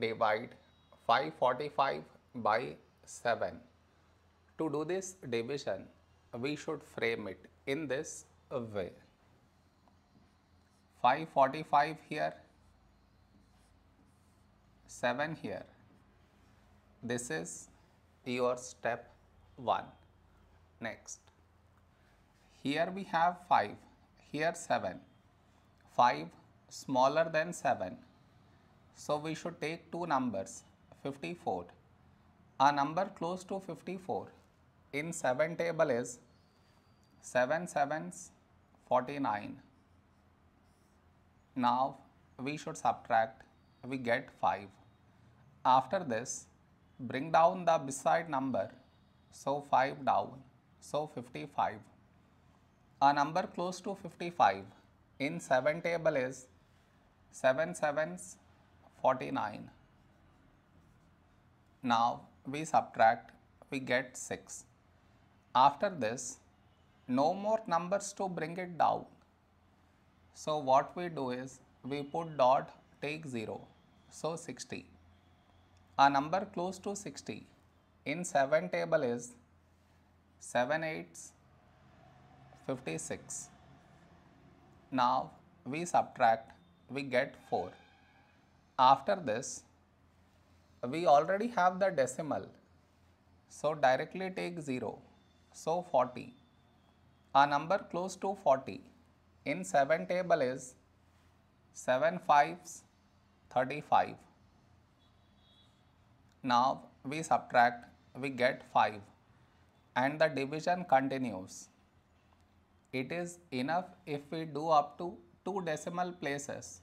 divide 545 by 7. To do this division, we should frame it in this way. 545 here, 7 here. This is your step 1. Next, here we have 5, here 7. 5 smaller than 7. So we should take two numbers 54. A number close to 54 in 7 table is 7 sevens 49. Now we should subtract, we get 5. After this, bring down the beside number, so 5 down, so 55. A number close to 55 in 7 table is 7 sevens 49. Now we subtract, we get 6. After this, no more numbers to bring it down. So what we do is we put dot take 0 so 60. A number close to 60 in 7 table is 7 eights 56. Now we subtract we get 4. After this we already have the decimal so directly take 0 so 40. A number close to 40 in 7 table is 7 fives 35. Now we subtract, we get 5 and the division continues. It is enough if we do up to 2 decimal places